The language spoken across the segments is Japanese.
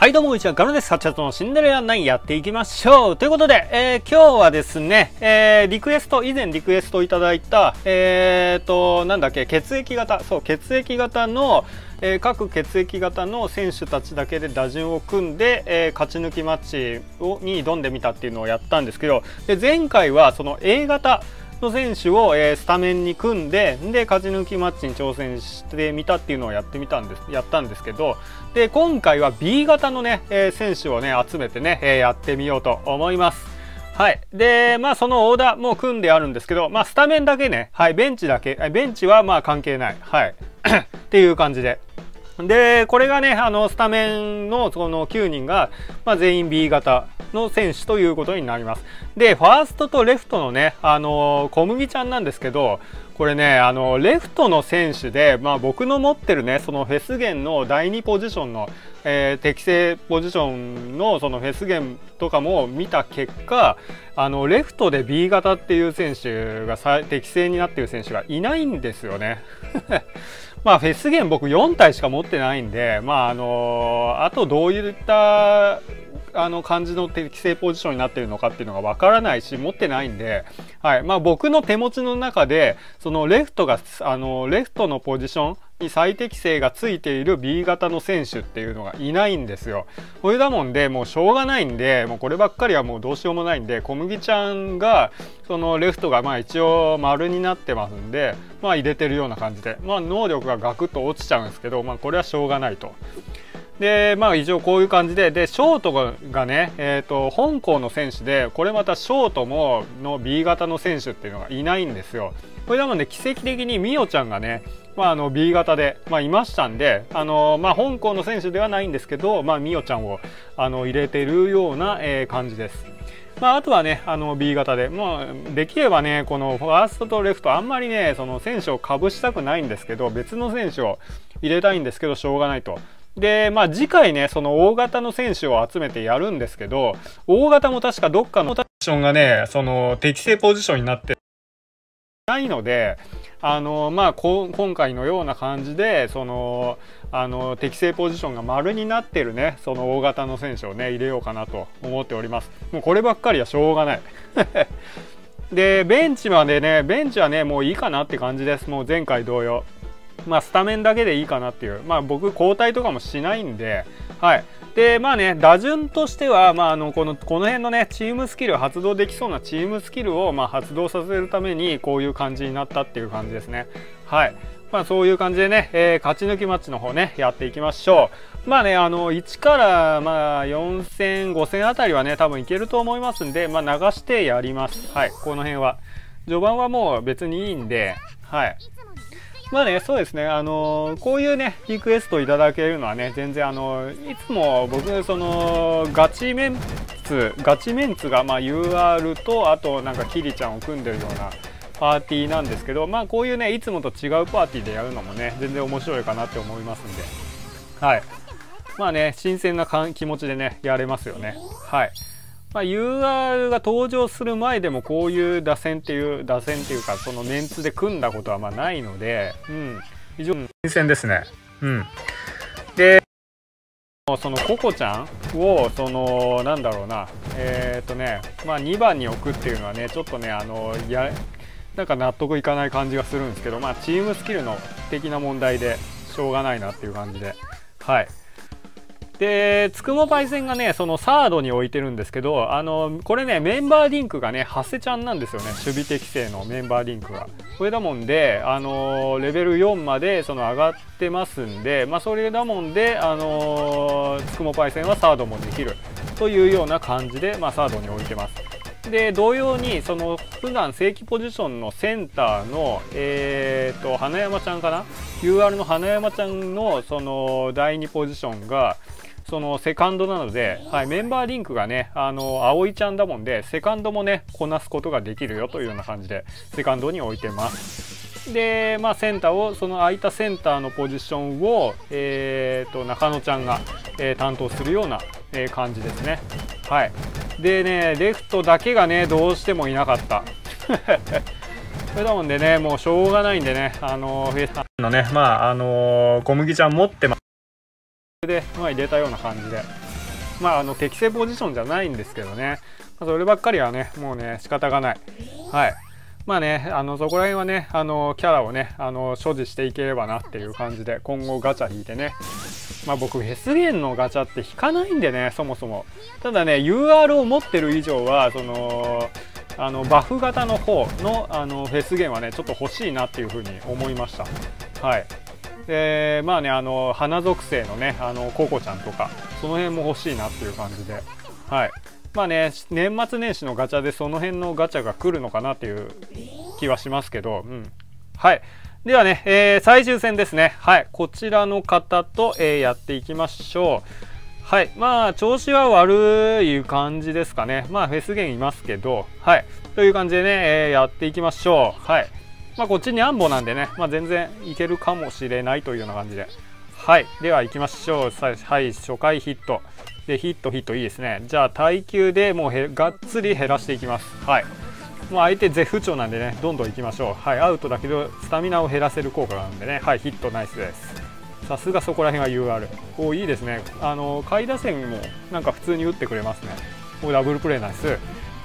はいどうも、こんにちは。ガロです。8月のシンデレラ9やっていきましょう。ということで、えー、今日はですね、えー、リクエスト、以前リクエストいただいた、えーと、なんだっけ、血液型、そう、血液型の、えー、各血液型の選手たちだけで打順を組んで、えー、勝ち抜きマッチをに挑んでみたっていうのをやったんですけど、で前回はその A 型、の選手を、えー、スタメンに組んでで勝ち抜きマッチに挑戦してみたっていうのをやってみたんですやったんですけどで今回は B 型のね、えー、選手をね集めてね、えー、やってみようと思います。はい。で、まあそのオーダーも組んであるんですけど、まあスタメンだけね、はい、ベンチだけ、ベンチはまあ関係ない。はい。っていう感じで。で、これがね、あの、スタメンのその9人が、まあ全員 B 型の選手ということになります。で、ファーストとレフトのね、あの小麦ちゃんなんですけど、これね、あのレフトの選手で、まあ、僕の持ってるね、そのフェスゲンの第2ポジションの、えー、適正ポジションのそのフェスゲンとかも見た結果、あのレフトで B 型っていう選手が適正になっている選手がいないんですよね。まあフェスゲン僕4体しか持ってないんで、まああのあとどういったあの感じの適正ポジションになってるのかっていうのがわからないし持ってないんで、はい。まあ、僕の手持ちの中でそのレフトがあのレフトのポジションに最適性がついている B 型の選手っていうのがいないんですよ。これだもんでもうしょうがないんでもうこればっかりはもうどうしようもないんで小麦ちゃんがそのレフトがまあ一応丸になってますんでまあ入れてるような感じでまあ能力がガクッと落ちちゃうんですけどまあこれはしょうがないと。でまあ一応こういう感じででショートがね、えーと、本校の選手でこれまたショートもの B 型の選手っていうのがいないんですよ。これなので奇跡的にミオちゃんがね、まあ、あの B 型で、まあ、いましたんで、あのまあ、本校の選手ではないんですけど、まあ、ミオちゃんをあの入れてるような、えー、感じです。まあ、あとはね、あの B 型で、まあ、できればね、このファーストとレフト、あんまりね、その選手をかぶしたくないんですけど、別の選手を入れたいんですけど、しょうがないと。で、まあ次回ね、その大型の選手を集めてやるんですけど、大型も確かどっかのポジションがね、その適正ポジションになってないので、あの、まあ今回のような感じで、その、あの、適正ポジションが丸になってるね、その大型の選手をね、入れようかなと思っております。もうこればっかりはしょうがない。で、ベンチはね、ベンチはね、もういいかなって感じです。もう前回同様。まあ、スタメンだけでいいかなっていう、まあ、僕、交代とかもしないんで、はい。で、まあね、打順としては、まあ、あの、この、この辺のね、チームスキル、発動できそうなチームスキルを、まあ、発動させるために、こういう感じになったっていう感じですね。はい。まあ、そういう感じでね、えー、勝ち抜きマッチの方ね、やっていきましょう。まあね、あの、1から、まあ、4戦、5戦あたりはね、多分いけると思いますんで、まあ、流してやります。はい、この辺は。序盤はもう別にいいんで、はい。まあね、そうですね、あのこういうね、リクエストいただけるのはね、全然あのいつも僕、その、ガチメンツ、ガチメンツが、ま、UR と、あとなんかキリちゃんを組んでるようなパーティーなんですけど、まあこういうね、いつもと違うパーティーでやるのもね、全然面白いかなって思いますんで、はい。まあね、新鮮な気持ちでね、やれますよね。はい。まあ、UR が登場する前でもこういう打線っていう打線っていうかそのメンツで組んだことはまあないので、うん、非常に新鮮ですね。うん、でそのココちゃんをそのなんだろうな。えー、っとねまあ2番に置くっていうのはねちょっとねあのやなんか納得いかない感じがするんですけどまあチームスキルの的な問題でしょうがないなっていう感じで。はい。で、つくもパイセンがね、そのサードに置いてるんですけど、あの、これね、メンバーリンクがね、ハセちゃんなんですよね。守備適正のメンバーリンクが。これだもんで、あの、レベル4までその上がってますんで、まあ、それだもんで、あの、つくもパイセンはサードもできるというような感じで、まあ、サードに置いてます。で同様にその普段正規ポジションのセンターの、えーと、花山ちゃんかな？UR の花山ちゃんのその第2ポジションがそのセカンドなので、はい、メンバーリンクがね、あの、葵ちゃんだもんで、セカンドもね、こなすことができるよというような感じで、セカンドに置いてます。で、まあ、センターを、その空いたセンターのポジションを、えーと、中野ちゃんが、えー、担当するような、えー、感じですね。はい。でね、レフトだけがね、どうしてもいなかった。それだもんでね、もうしょうがないんでね、あのー、フェイスのね、まあ、あのー、小麦ちゃん持ってます。で、まあ、入れたような感じで。まあ、あの適正ポジションじゃないんですけどね、まあ、そればっかりはねもうね仕方がない。はい。まあねあのそこら辺はねあのキャラをねあの所持していければなっていう感じで今後ガチャ引いてね。まあ僕フェスゲンのガチャって引かないんでねそもそも。ただね UR を持ってる以上はそのあのバフ型の方のあのフェスゲンはねちょっと欲しいなっていうふうに思いました。はい。でまあねあの花属性のねあのココちゃんとかその辺も欲しいなっていう感じではいまあね年末年始のガチャでその辺のガチャが来るのかなっていう気はしますけどうんはいではね、えー、最終戦ですね。はい。こちらの方と、えー、やっていきましょう。はい。まあ、調子は悪い感じですかね。まあ、フェスゲンいますけど、はい。という感じでね、えー、やっていきましょう。はい。まあ、こっちにアンボなんでね、まあ、全然いけるかもしれないというような感じで。はい。では、行きましょう。はい。初回ヒット。で、ヒット、ヒット、いいですね。じゃあ、耐久でもうへがっつり減らしていきます。はい。もう相手絶不調なんでねどんどんいきましょうはいアウトだけどスタミナを減らせる効果があるんでねはいヒットナイスですさすがそこら辺は UR おいいですねあの下位打線もなんか普通に打ってくれますねおダブルプレーナイス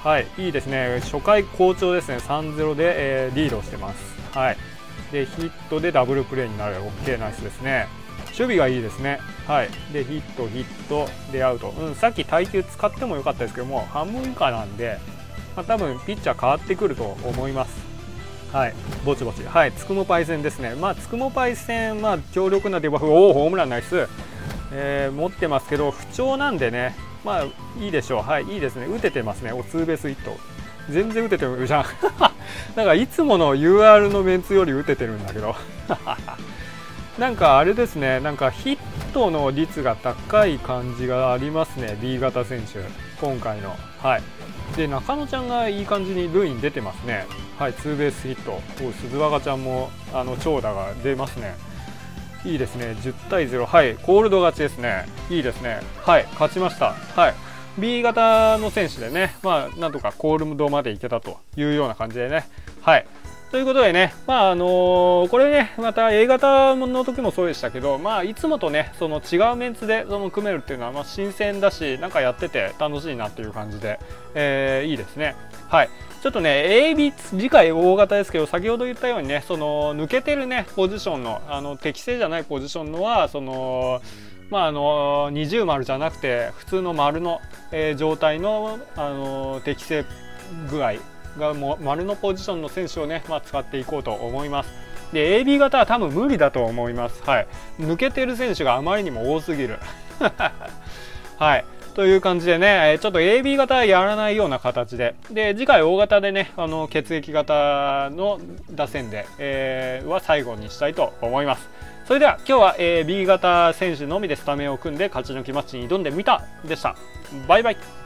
はい。いいですね。初回好調ですね。3-0で、えー、リードしてます。はい。でヒットでダブルプレーになる。OK ナイスですね。守備がいいですね。はい。でヒットヒット。でアウト。うんさっき耐久使ってもよかったですけども半分以下なんでまあ、多分ピッチャー変わってくると思います。はい、ぼちぼち、はい、つくもパイセンですね、まあ、つくもパイセン、まあ、強力なデバフ、おお、ホームランナイス、えー、持ってますけど、不調なんでね、まあ、いいでしょう、はい、いいですね、打ててますね、おツーベースヒット、全然打ててるじゃん、なんかいつもの UR のメンツより打ててるんだけど、なんかあれですね、なんかヒットの率が高い感じがありますね、B 型選手、今回の。はい。で中野ちゃんがいい感じに塁に出てますね。はいツーベースヒット。鈴若ちゃんもあの長打が出ますね。いいですね。10対0はい。コールド勝ちですね。いいですね。はい。勝ちました。はい。B 型の選手でね。まあなんとかコールドまでいけたというような感じでね。はい。ということでね、まああのー、これね、また A 型の時もそうでしたけど、まあ、いつもとね、その違うメンツでその組めるっていうのは、まあ、新鮮だし、なんかやってて楽しいなっていう感じで、えー、いいですね。はい。ちょっとね、AB、次回大型ですけど、先ほど言ったようにね、その抜けてるね、ポジションの、あの適正じゃないポジションのは、その、まあ、あの二重丸じゃなくて普通の丸の、えー、状態の、あの適正具合がも丸のポジションの選手をね、まあ、使っていこうと思います。で AB 型は多分無理だと思います。はい、抜けてる選手があまりにも多すぎる。はいという感じでね、ちょっと AB 型やらないような形で、で、次回 O 型でね、あの、血液型の打線で、えー、は最後にしたいと思います。それでは今日は、えー、B 型選手のみでスタメンを組んで勝ち抜きマッチに挑んでみたでした。バイバイ。